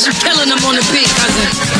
Cause you killing them on the beat, cousin.